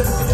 Listen.